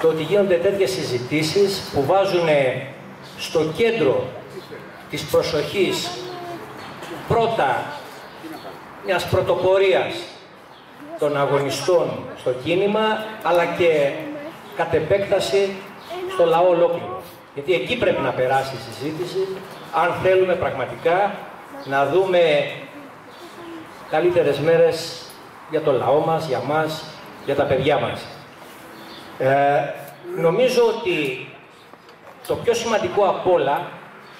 το ότι γίνονται τέτοιες συζητήσεις που βάζουν στο κέντρο της προσοχής πρώτα μιας πρωτοπορίας των αγωνιστών στο κίνημα, αλλά και κατ' επέκταση στο λαό ολόκληρο. Γιατί εκεί πρέπει να περάσει η συζήτηση, αν θέλουμε πραγματικά να δούμε καλύτερες μέρες για το λαό μας, για μας, για τα παιδιά μας. Ε, νομίζω ότι το πιο σημαντικό απ' όλα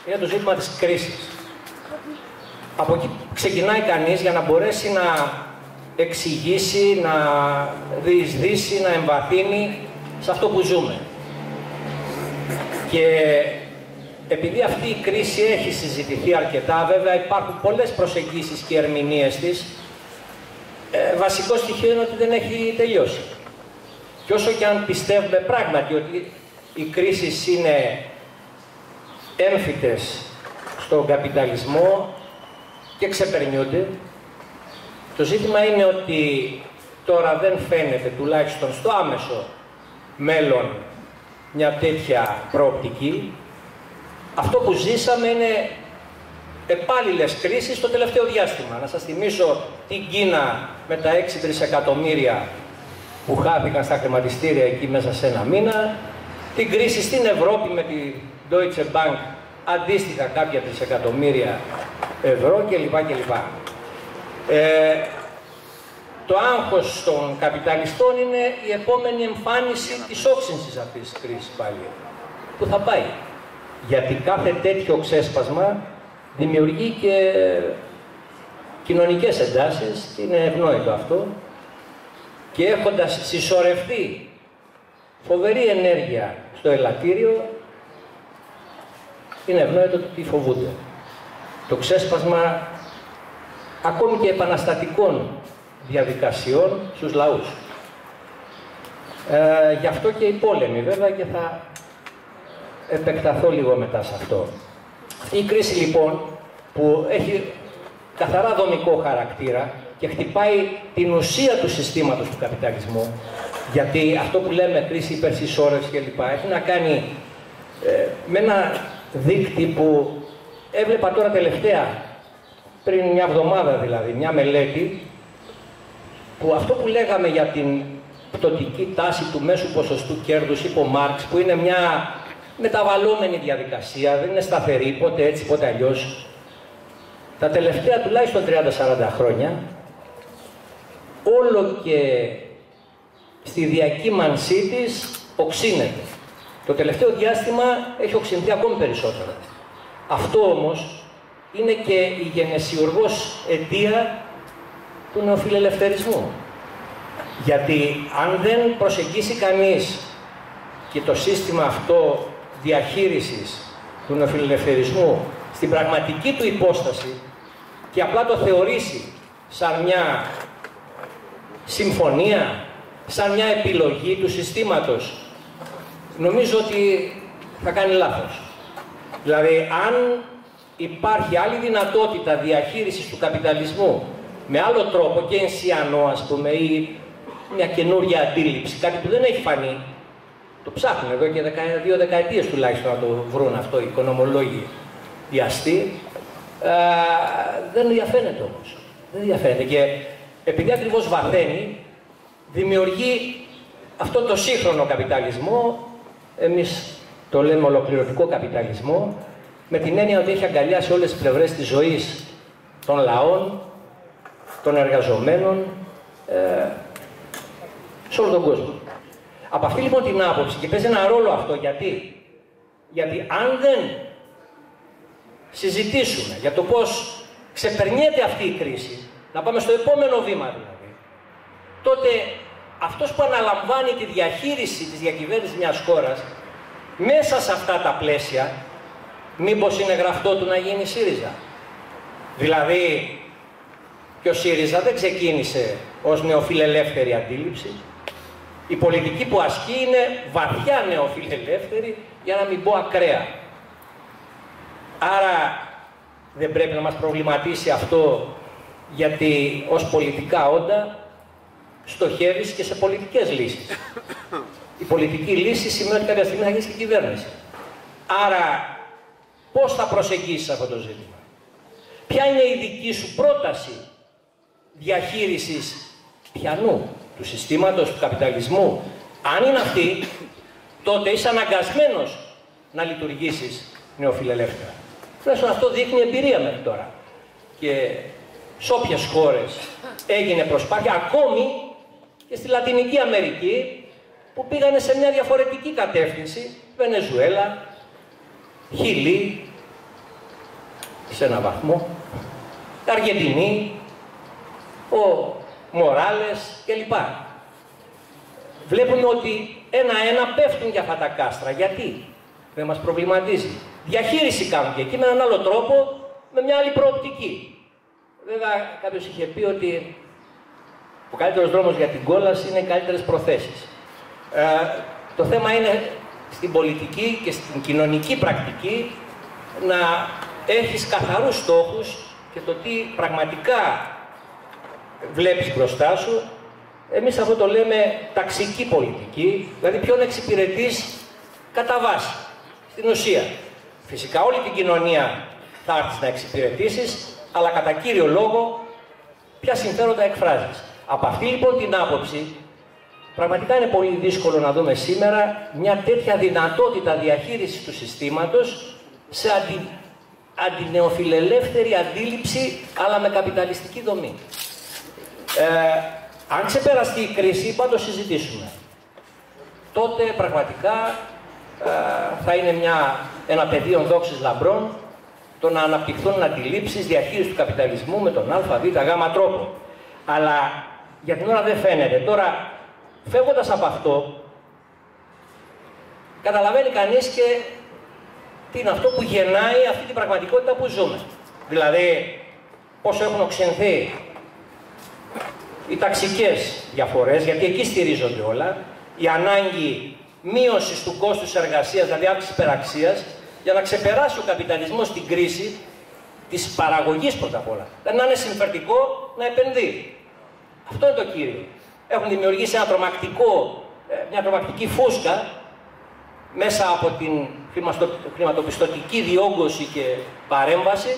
είναι το ζήτημα της κρίσης. Από εκεί ξεκινάει κανείς για να μπορέσει να εξηγήσει, να διεισδύσει, να εμβαθύνει σε αυτό που ζούμε. Και επειδή αυτή η κρίση έχει συζητηθεί αρκετά, βέβαια υπάρχουν πολλές προσεγγίσεις και ερμηνείες της, ε, βασικό στοιχείο είναι ότι δεν έχει τελειώσει. Και όσο και αν πιστεύουμε πράγματι ότι οι κρίσεις είναι έμφυτες στον καπιταλισμό και ξεπερνιούνται, το ζήτημα είναι ότι τώρα δεν φαίνεται, τουλάχιστον στο άμεσο μέλλον, μια τέτοια προοπτική. Αυτό που ζήσαμε είναι επάλληλες κρίσεις το τελευταίο διάστημα. Να σας θυμίσω την Κίνα με τα 6 τρισεκατομμύρια που χάθηκαν στα χρηματιστήρια εκεί μέσα σε ένα μήνα, την κρίση στην Ευρώπη με τη Deutsche Bank αντίστοιχα κάποια τρισεκατομμύρια ευρώ κλπ. κλπ. Ε, το άγχος των καπιταλιστών είναι η επόμενη εμφάνιση της όξυνσης αυτής της κρίσης πάλι. Που θα πάει. Γιατί κάθε τέτοιο ξέσπασμα δημιουργεί και κοινωνικές εντάσεις και είναι ευνόητο αυτό και έχοντας συσσωρευτεί φοβερή ενέργεια στο ελαττήριο είναι ευνόητο ότι φοβούνται. Το ξέσπασμα ακόμη και επαναστατικών διαδικασιών στους λαούς. Ε, γι' αυτό και οι πόλεμοι βέβαια και θα επεκταθώ λίγο μετά σε αυτό. Η κρίση λοιπόν που έχει καθαρά δομικό χαρακτήρα και χτυπάει την ουσία του συστήματος του καπιταλισμού γιατί αυτό που λέμε κρίση υπερσυσσόρευσης κλπ. έχει να κάνει ε, με ένα δείκτη που έβλεπα τώρα τελευταία πριν μια εβδομάδα δηλαδή, μια μελέτη που αυτό που λέγαμε για την πτωτική τάση του μέσου ποσοστού κέρδους είπε ο Μάρξ που είναι μια μεταβαλλόμενη διαδικασία, δεν είναι σταθερή, πότε έτσι, πότε αλλιώς. Τα τελευταία τουλάχιστον 30-40 χρόνια όλο και στη διακύμανσή της οξύνεται. Το τελευταίο διάστημα έχει οξυνθεί ακόμη περισσότερο. Αυτό όμως είναι και η γενεσιουργός αιτία του νεοφιλελευθερισμού. Γιατί αν δεν προσεγγίσει κανείς και το σύστημα αυτό διαχείρισης του νεοφιλελευθερισμού στην πραγματική του υπόσταση και απλά το θεωρήσει σαν μια συμφωνία, σαν μια επιλογή του συστήματος, νομίζω ότι θα κάνει λάθος. Δηλαδή, αν υπάρχει άλλη δυνατότητα διαχείρισης του καπιταλισμού με άλλο τρόπο και ενσιανό ας πούμε ή μια καινούρια αντίληψη, κάτι που δεν έχει φανεί, το ψάχνουν εδώ και δεκα, δύο δεκαετίες τουλάχιστον να το βρουν αυτό οι οικονομολόγοι οι αστεί, ε, δεν διαφαίνεται όμως. Δεν διαφαίνεται και επειδή ακριβώς βαθαίνει, δημιουργεί αυτό το σύγχρονο καπιταλισμό, εμείς το λέμε ολοκληρωτικό καπιταλισμό, με την έννοια ότι έχει αγκαλιάσει όλες τις πλευρές της ζωής των λαών, των εργαζομένων, ε, σε όλο τον κόσμο. Από αυτή λοιπόν την άποψη και παίζει ένα ρόλο αυτό γιατί, γιατί αν δεν συζητήσουμε για το πώς ξεπερνιέται αυτή η κρίση, να πάμε στο επόμενο βήμα δηλαδή, τότε αυτός που αναλαμβάνει τη διαχείριση της διακυβέρνησης μιας χώρας, μέσα σε αυτά τα πλαίσια, μήπως είναι γραφτό του να γίνει ΣΥΡΙΖΑ. Δηλαδή, και ο ΣΥΡΙΖΑ δεν ξεκίνησε ως νεοφιλελεύθερη αντίληψη. Η πολιτική που ασκεί είναι βαθιά νεοφιλελεύθερη, για να μην πω ακραία. Άρα δεν πρέπει να μας προβληματίσει αυτό γιατί ως πολιτικά όντα στοχεύεις και σε πολιτικές λύσεις. η πολιτική λύση σημαίνει ότι κάποια στιγμή θα γίνει και κυβέρνηση. Άρα, πώς θα προσεγγίσεις αυτό το ζήτημα; Ποια είναι η δική σου πρόταση διαχείρισης πιανού, του συστήματος, του καπιταλισμού; Αν είναι αυτή, τότε είσαι αναγκασμένος να λειτουργήσεις νεοφιλελεύθερα. Τουλάχιστον αυτό δείχνει εμπειρία μέχρι τώρα. Και σε όποιες χώρες έγινε προσπάθεια, ακόμη και στη Λατινική Αμερική, που πήγανε σε μια διαφορετική κατεύθυνση, Βενεζουέλα, Χιλή, σε ένα βαθμό, Αργεντινή, ο Μοράλες κλπ. Βλέπουμε ότι ένα-ένα πέφτουν για αυτά τα κάστρα. Γιατί; Δεν μας προβληματίζει. Διαχείριση κάνουν και εκεί με έναν άλλο τρόπο, με μια άλλη προοπτική. Βέβαια, κάποιος είχε πει ότι ο καλύτερος δρόμος για την κόλαση είναι οι καλύτερες προθέσεις. Ε, το θέμα είναι στην πολιτική και στην κοινωνική πρακτική να έχεις καθαρούς στόχους και το τι πραγματικά βλέπεις μπροστά σου. Εμείς αυτό το λέμε ταξική πολιτική, δηλαδή ποιον εξυπηρετείς κατά βάση, στην ουσία. Φυσικά όλη την κοινωνία θα έρθεις να εξυπηρετήσεις, αλλά κατά κύριο λόγο ποια συμφέροντα εκφράζεις. Από αυτή λοιπόν την άποψη, πραγματικά είναι πολύ δύσκολο να δούμε σήμερα μια τέτοια δυνατότητα διαχείρισης του συστήματος σε αντι, αντινεοφιλελεύθερη αντίληψη, αλλά με καπιταλιστική δομή. Ε, αν ξεπεραστεί η κρίση, πάντως συζητήσουμε. Τότε πραγματικά ε, θα είναι μια, ένα πεδίο δόξης λαμπρών το να αναπτυχθούν αντιλήψεις διαχείρισης του καπιταλισμού με τον α, β, γ τρόπο. Αλλά για την ώρα δεν φαίνεται. Τώρα, φεύγοντας από αυτό, καταλαβαίνει κανείς και τι είναι αυτό που γεννάει αυτή την πραγματικότητα που ζούμε. Δηλαδή, πόσο έχουν οξυνθεί οι ταξικές διαφορές, γιατί εκεί στηρίζονται όλα, η ανάγκη μείωσης του κόστους εργασίας, δηλαδή αύξηση υπεραξίας, για να ξεπεράσει ο καπιταλισμός την κρίση της παραγωγής πρώτα απ' όλα. Δηλαδή να είναι συμφερτικό να επενδύει. Αυτό είναι το κύριο. Έχουν δημιουργήσει ένα τρομακτικό, ε, μια τρομακτική φούσκα μέσα από την χρηματοπιστωτική διόγκωση και παρέμβαση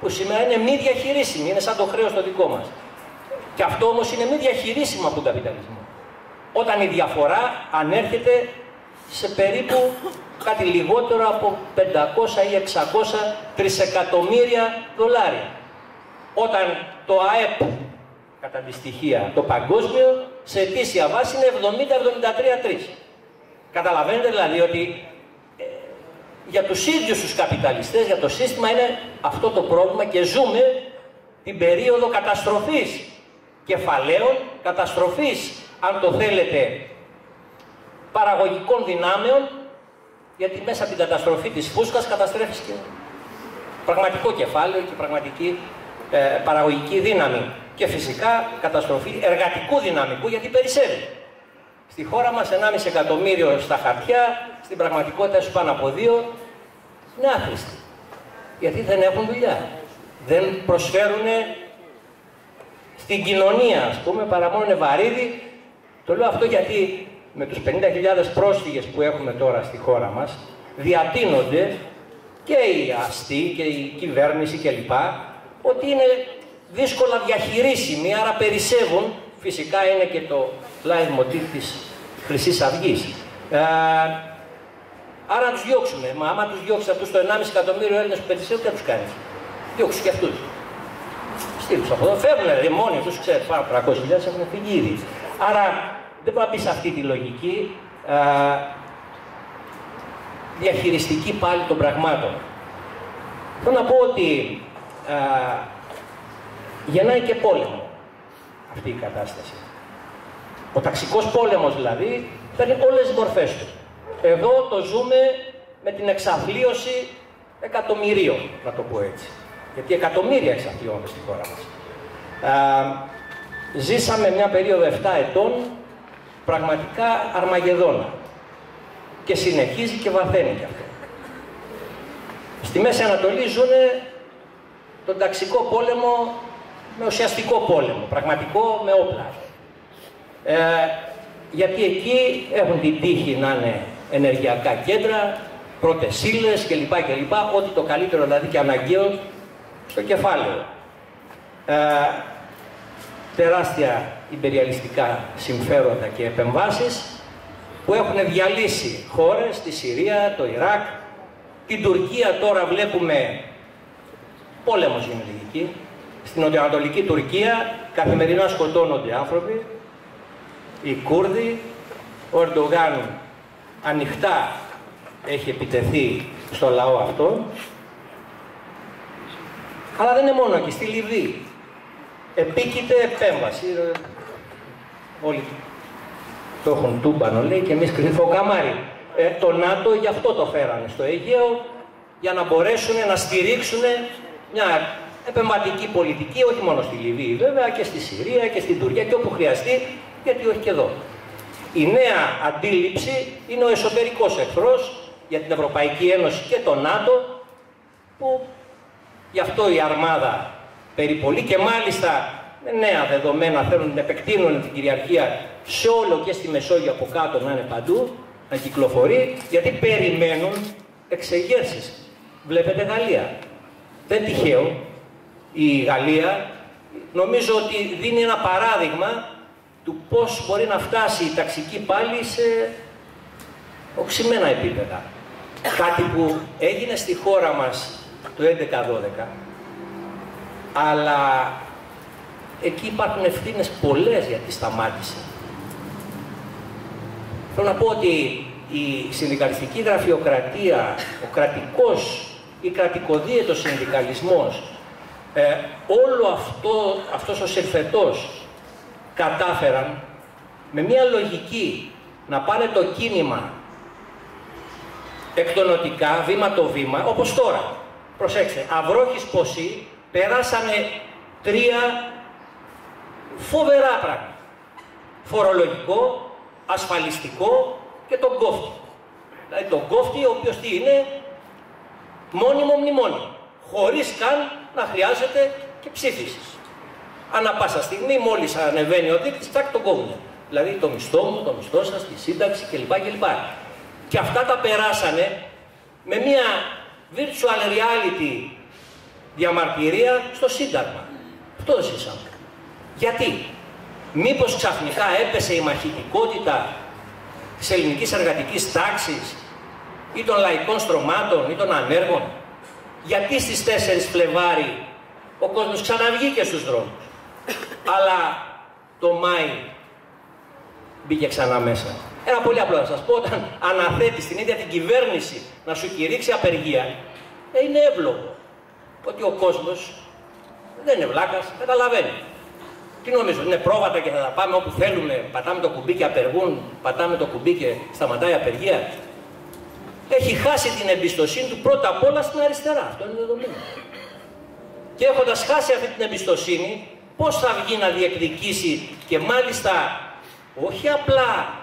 που σήμερα είναι μη διαχειρίσιμη, είναι σαν το χρέος το δικό μας. Και αυτό όμως είναι μη διαχειρίσιμο από τον καπιταλισμό. Όταν η διαφορά ανέρχεται σε περίπου κάτι λιγότερο από 500 ή 600 τρισεκατομμύρια δολάρια. Όταν το ΑΕΠ, κατά τη στοιχεία, το παγκόσμιο, σε αιτήσια βάση είναι 70-73-3. Καταλαβαίνετε δηλαδή ότι ε, για τους ίδιους τους καπιταλιστές, για το σύστημα είναι αυτό το πρόβλημα και ζούμε την περίοδο καταστροφής κεφαλαίων, καταστροφής, αν το θέλετε, παραγωγικών δυνάμεων, γιατί μέσα από την καταστροφή της φούσκας καταστρέφεις και πραγματικό κεφάλαιο και πραγματική ε, παραγωγική δύναμη. Και φυσικά καταστροφή εργατικού δυναμικού, γιατί περισσεύει. Στη χώρα μας 1,5 εκατομμύριο στα χαρτιά, στην πραγματικότητα σου πάνω από δύο, είναι άχρηστοι. Γιατί δεν έχουν δουλειά. Δεν προσφέρουν στην κοινωνία, ας πούμε, παρά μόνο βαρύδι. Το λέω αυτό γιατί με τους 50.000 πρόσφυγες που έχουμε τώρα στη χώρα μας, διατείνονται και οι αστεί και η κυβέρνηση κλπ. ότι είναι δύσκολα διαχειρίσιμοι, άρα περισσεύουν. Φυσικά είναι και το live motif της Χρυσής Αυγής. Ε, άρα να τους διώξουμε. Μα άμα τους διώξεις αυτούς το 1,5 εκατομμύριο Έλληνες που περισσεύουν, τι θα τους κάνεις; Διώξεις και αυτούς στήλους από εδώ, φεύγουν δηλαδή μόνοι τους, ξέρετε, πάνω από 300.000 έχουν φύγει ήδη. Άρα δεν μπορεί να πει αυτή τη λογική α, διαχειριστική πάλι των πραγμάτων. Θέλω να πω ότι α, γεννάει και πόλεμο αυτή η κατάσταση. Ο ταξικός πόλεμος δηλαδή παίρνει όλες τις μορφές του. Εδώ το ζούμε με την εξαθλίωση εκατομμυρίων, να το πω έτσι. Γιατί εκατομμύρια εξαφλιώνονται στη χώρα μας. ζήσαμε μια περίοδο 7 ετών πραγματικά αρμαγεδόνα. Και συνεχίζει και βαθαίνει κι αυτό. Στη Μέση Ανατολή ζουν τον ταξικό πόλεμο με ουσιαστικό πόλεμο, πραγματικό με όπλα. Ε, γιατί εκεί έχουν την τύχη να είναι ενεργειακά κέντρα, πρώτες ύλε κλπ. κλπ. Ό,τι το καλύτερο δηλαδή και αναγκαίο στο κεφάλαιο. Ε, τεράστια υπεριαλιστικά συμφέροντα και επεμβάσεις που έχουν διαλύσει χώρες, τη Συρία, το Ιράκ, την Τουρκία τώρα βλέπουμε πόλεμος γίνεται εκεί. Στην νοτιοανατολική Τουρκία καθημερινά σκοτώνονται άνθρωποι, οι Κούρδοι, ο Ερντογάν ανοιχτά έχει επιτεθεί στο λαό αυτό. Αλλά δεν είναι μόνο εκεί, στη Λιβύη. Επίκειται επέμβαση. Όλοι το έχουν τούμπανο λέει και εμείς κρυφό καμάρι. Ε, το ΝΑΤΟ γι' αυτό το φέρανε στο Αιγαίο, για να μπορέσουν να στηρίξουν μια επεμβατική πολιτική, όχι μόνο στη Λιβύη βέβαια, και στη Συρία και στην Τουρκία και όπου χρειαστεί, γιατί όχι και εδώ. Η νέα αντίληψη είναι ο εσωτερικός εχθρός για την Ευρωπαϊκή Ένωση και το ΝΑΤΟ, που γι' αυτό η αρμάδα περιπολεί και μάλιστα με νέα δεδομένα θέλουν να επεκτείνουν την κυριαρχία σε όλο και στη Μεσόγειο από κάτω να είναι παντού, να κυκλοφορεί, γιατί περιμένουν εξεγέρσεις. Βλέπετε Γαλλία. Δεν τυχαίο. Η Γαλλία νομίζω ότι δίνει ένα παράδειγμα του πώς μπορεί να φτάσει η ταξική πάλι σε οξυμένα επίπεδα. Κάτι που έγινε στη χώρα μας το 11-12, αλλά εκεί υπάρχουν ευθύνες πολλές γιατί σταμάτησε. Θέλω να πω ότι η συνδικαλιστική γραφειοκρατία, ο κρατικός ή κρατικοδίαιτος συνδικαλισμός, ε, όλο αυτό, αυτός ο συρφετός κατάφεραν με μια λογική να πάνε το κίνημα εκτονοτικά, βήμα το βήμα, όπως τώρα. Προσέξτε, αυρόχης ποσή, περάσανε τρία φοβερά πράγματα. Φορολογικό, ασφαλιστικό και τον κόφτη. Δηλαδή τον κόφτη ο οποίος τι είναι, μόνιμο μνημόνιο. Χωρίς καν να χρειάζεται και ψήφισης. Ανά πάσα στιγμή, μόλις ανεβαίνει ο δείκτης, τσακ τον κόβουνε. Δηλαδή το μισθό μου, το μισθό σας, τη σύνταξη κλπ. κλπ. Και αυτά τα περάσανε με μια virtual reality διαμαρτυρία στο Σύνταγμα. Αυτό δεν συζητάμε. Γιατί, μήπως ξαφνικά έπεσε η μαχητικότητα της ελληνικής εργατικής τάξης ή των λαϊκών στρωμάτων ή των ανέργων; Γιατί στις 4 Φλεβάρι ο κόσμος ξαναβγήκε στους δρόμους; Αλλά το Μάη μπήκε ξανά μέσα. Ένα πολύ απλό να σας πω, όταν αναθέτεις την ίδια την κυβέρνηση να σου κηρύξει απεργία, ε, είναι εύλογο ότι ο κόσμος δεν είναι βλάκας, καταλαβαίνει. Τι νομίζω, είναι πρόβατα και θα τα πάμε όπου θέλουμε, πατάμε το κουμπί και απεργούν, πατάμε το κουμπί και σταματάει η απεργία. Έχει χάσει την εμπιστοσύνη του πρώτα απ' όλα στην αριστερά. Αυτό είναι δεδομένο. Και έχοντας χάσει αυτή την εμπιστοσύνη, πώς θα βγει να διεκδικήσει και μάλιστα όχι απλά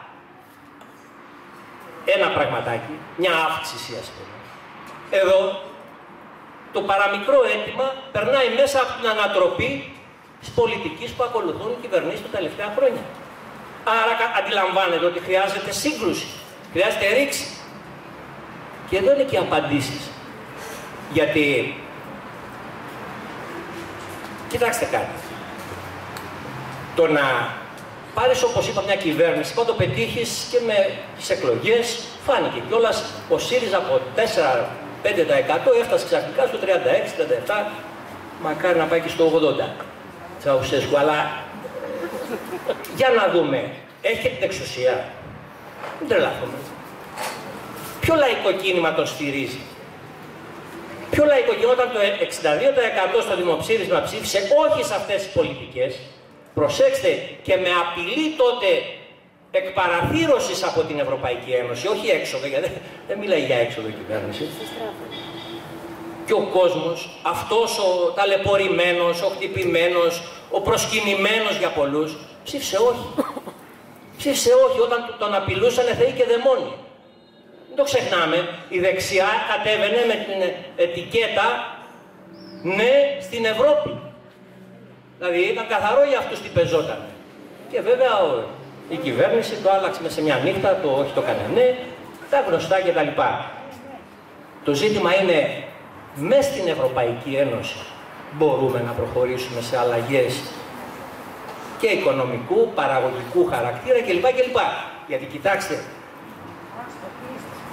ένα πραγματάκι, μια αύξηση ας πούμε. Εδώ το παραμικρό αίτημα περνάει μέσα από την ανατροπή της πολιτικής που ακολουθούν οι κυβερνήσεις τα τελευταία χρόνια. Άρα αντιλαμβάνεται ότι χρειάζεται σύγκρουση, χρειάζεται ρήξη. Και εδώ είναι και οι απαντήσεις. Γιατί, κοιτάξτε κάτι, το να πάρεις όπως είπα μια κυβέρνηση, quand το πετύχεις και με τις εκλογές, φάνηκε κιόλας ο ΣΥΡΙΖΑ από 4-5% έφτασε ξαφνικά στο 36-37, μακάρι να πάει και στο 80. Τσαουσέσκου, αλλά για να δούμε, έχει την εξουσία. Δεν τρελαθούμε. Ποιο λαϊκό κίνημα τον στηρίζει; Ποιο λαϊκό κίνημα όταν το 62% στο δημοψήφισμα ψήφισε όχι σε αυτές τις πολιτικές, προσέξτε και με απειλή τότε εκπαραθύρωσης από την Ευρωπαϊκή Ένωση, όχι έξοδο, γιατί δεν μιλάει για έξοδο η κυβέρνηση και ο κόσμος, αυτός ο ταλαιπωρημένος, ο χτυπημένος, ο προσκυνημένος για πολλούς, ψήφισε όχι. Ψήφισε όχι όταν τον απειλούσαν θεοί και δαιμόνοι. Δεν το ξεχνάμε, η δεξιά κατέβαινε με την ετικέτα ναι στην Ευρώπη. Δηλαδή ήταν καθαρό για αυτούς τι πεζόταν. Και βέβαια ο η κυβέρνηση, το άλλαξε σε μια νύχτα, το όχι το έκανε ναι, τα γνωστά κτλ. Το ζήτημα είναι, μέσα στην Ευρωπαϊκή Ένωση μπορούμε να προχωρήσουμε σε αλλαγές και οικονομικού, παραγωγικού χαρακτήρα κλπ. κλπ. Γιατί κοιτάξτε,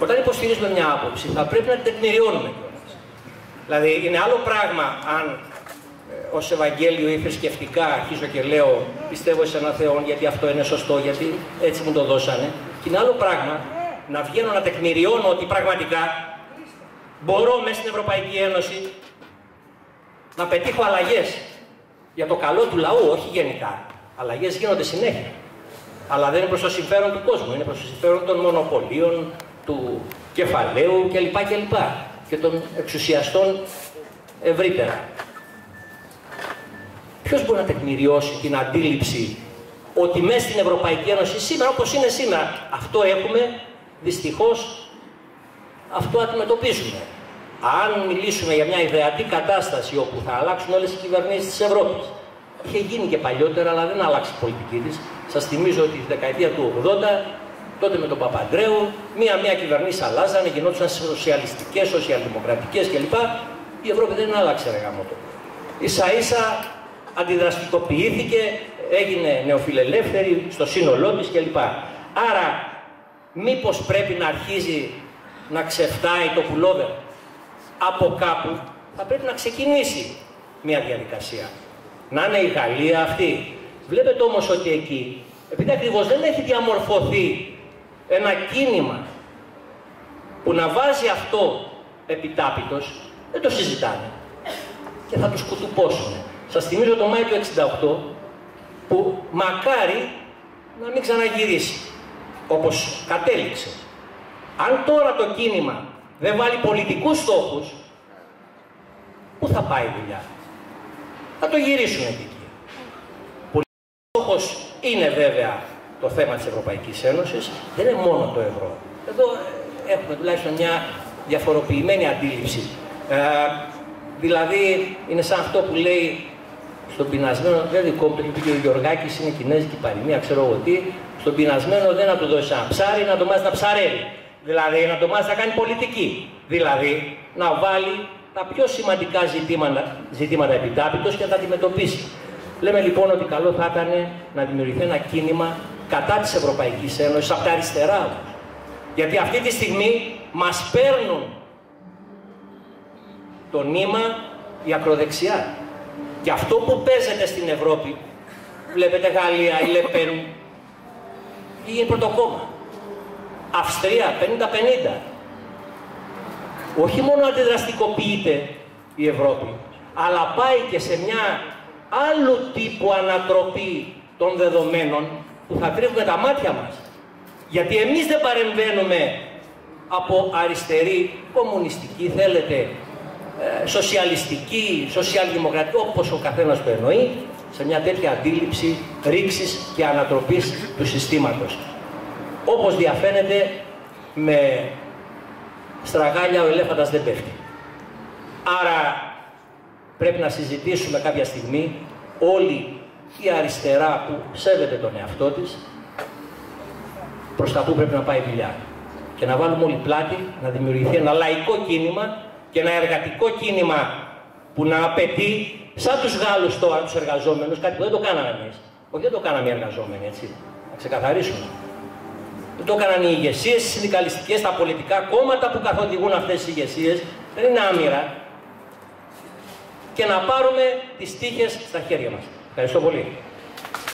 όταν υποστηρίζουμε μια άποψη θα πρέπει να την τεκμηριώνουμε κιόλας. Δηλαδή είναι άλλο πράγμα αν ε, ως Ευαγγέλιο ή θρησκευτικά αρχίζω και λέω πιστεύω σε ένα Θεό γιατί αυτό είναι σωστό, γιατί έτσι μου το δώσανε. Και είναι άλλο πράγμα να βγαίνω να τεκμηριώνω ότι πραγματικά μπορώ μέσα στην Ευρωπαϊκή Ένωση να πετύχω αλλαγές για το καλό του λαού, όχι γενικά. Αλλαγές γίνονται συνέχεια. Αλλά δεν είναι προς το συμφέρον του κόσμου, είναι προς το συμφέρον των μονοπωλίων, του κεφαλαίου κλπ. κλπ. και των εξουσιαστών ευρύτερα. Ποιος μπορεί να τεκμηριώσει την αντίληψη ότι μέσα στην Ευρωπαϊκή Ένωση σήμερα όπως είναι σήμερα αυτό έχουμε, δυστυχώς αυτό αντιμετωπίζουμε. Αν μιλήσουμε για μια ιδεατή κατάσταση όπου θα αλλάξουν όλες οι κυβερνήσεις της Ευρώπης, είχε γίνει και παλιότερα αλλά δεν άλλαξε η πολιτική της. Σας θυμίζω ότι τη δεκαετία του 80 τότε με τον Παπαντρέου, μία-μία κυβερνήσεις αλλάζανε, γινόντουσαν σοσιαλιστικές, σοσιαλδημοκρατικές κλπ. Η Ευρώπη δεν άλλαξε ρε γάμο σα ίσα αντιδραστικοποιήθηκε, έγινε νεοφιλελεύθερη στο σύνολό της κλπ. Άρα, μήπως πρέπει να αρχίζει να ξεφτάει το πουλόβερ από κάπου, θα πρέπει να ξεκινήσει μια διαδικασία. Να είναι η Γαλλία αυτή. Βλέπετε όμως ότι εκεί, επειδή ακριβώς δεν έχει διαμορφωθεί ένα κίνημα που να βάζει αυτό επιτάπητος, δεν το συζητάνε και θα τους κουτουπώσουν. Σας θυμίζω το Μάιο του 68 που μακάρι να μην ξαναγυρίσει όπως κατέληξε. Αν τώρα το κίνημα δεν βάλει πολιτικούς στόχους, πού θα πάει η δουλειά; Θα το γυρίσουν εκεί. Πολιτικός στόχος είναι βέβαια το θέμα της Ευρωπαϊκής Ένωσης, δεν είναι μόνο το ευρώ. Εδώ έχουμε τουλάχιστον μια διαφοροποιημένη αντίληψη. Ε, δηλαδή είναι σαν αυτό που λέει στον πεινασμένο, δεν δικό μου, το είπε και ο Γιωργάκης, είναι κινέζικη παροιμία, ξέρω εγώ τι. Στον πεινασμένο δεν να του δώσει ένα ψάρι, να το μάθει να ψαρεύει. Δηλαδή να το μάθει να κάνει πολιτική. Δηλαδή να βάλει τα πιο σημαντικά ζητήματα, ζητήματα επιτάπητος και να τα αντιμετωπίσει. Λέμε λοιπόν ότι καλό θα ήταν να δημιουργηθεί ένα κίνημα κατά της Ευρωπαϊκής Ένωσης, από τα αριστερά Γιατί αυτή τη στιγμή μας παίρνουν το νήμα η ακροδεξιά. Και αυτό που παίζεται στην Ευρώπη, βλέπετε Γαλλία, η Λεπέν, είναι πρωτοκόμμα. Αυστρία, 50-50. Όχι μόνο αντιδραστικοποιείται η Ευρώπη, αλλά πάει και σε μια άλλου τύπου ανατροπή των δεδομένων που θα τρίβουμε τα μάτια μας. Γιατί εμείς δεν παρεμβαίνουμε από αριστερή, κομμουνιστική θέλετε, ε, σοσιαλιστική, σοσιαλδημοκρατική, όπως ο καθένας το εννοεί, σε μια τέτοια αντίληψη ρήξης και ανατροπής του συστήματος. Όπως διαφαίνεται με στραγάλια ο ελέφαντας δεν πέφτει. Άρα πρέπει να συζητήσουμε κάποια στιγμή όλη η αριστερά που σέβεται τον εαυτό της προς τα που πρέπει να πάει η δουλειά. Και να βάλουμε όλη πλάτη, να δημιουργηθεί ένα λαϊκό κίνημα και ένα εργατικό κίνημα που να απαιτεί, σαν τους Γάλλους τώρα, τους εργαζόμενους, κάτι που δεν το κάναμε εμείς. Όχι, δεν το κάναμε οι εργαζόμενοι, έτσι. Να ξεκαθαρίσουμε. Δεν το έκαναν οι ηγεσίες, οι συνδικαλιστικές, τα πολιτικά κόμματα που καθοδηγούν αυτές τις ηγεσίες. Δεν είναι άμυρα. Και να πάρουμε τις τύχες στα χέρια μας. Ευχαριστώ πολύ.